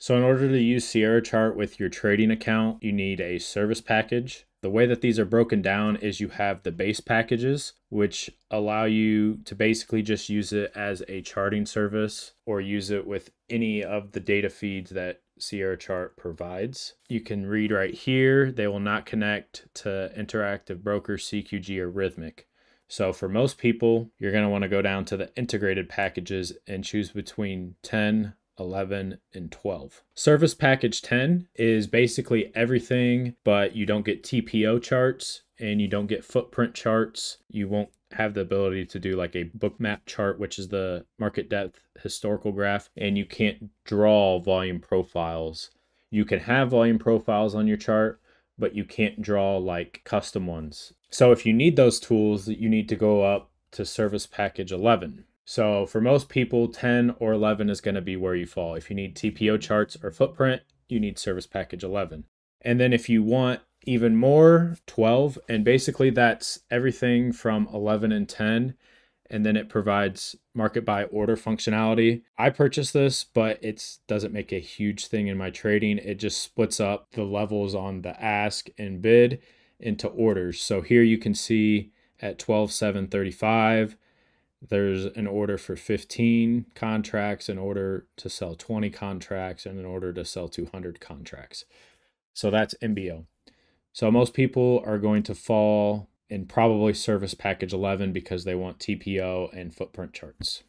So in order to use Sierra Chart with your trading account, you need a service package. The way that these are broken down is you have the base packages, which allow you to basically just use it as a charting service or use it with any of the data feeds that Sierra Chart provides. You can read right here, they will not connect to Interactive Broker, CQG, or Rithmic. So for most people, you're going to want to go down to the integrated packages and choose between 10, 11, and 12. Service package 10 is basically everything, but you don't get TPO charts and you don't get footprint charts. You won't have the ability to do like a Bookmap chart, which is the market depth historical graph, and you can't draw volume profiles. You can have volume profiles on your chart, but you can't draw like custom ones. So if you need those tools, you need to go up to service package 11. So for most people, 10 or 11 is going to be where you fall. If you need TPO charts or footprint, you need service package 11. And then if you want even more, 12. And basically that's everything from 11 and 10. And then it provides market by order functionality. I purchased this, but it doesn't make a huge thing in my trading. It just splits up the levels on the ask and bid into orders. So here you can see at 12, 7, 35 there's an order for 15 contracts, an order to sell 20 contracts, and an order to sell 200 contracts. So that's MBO. So most people are going to fall in probably service package 11 because they want TPO and footprint charts.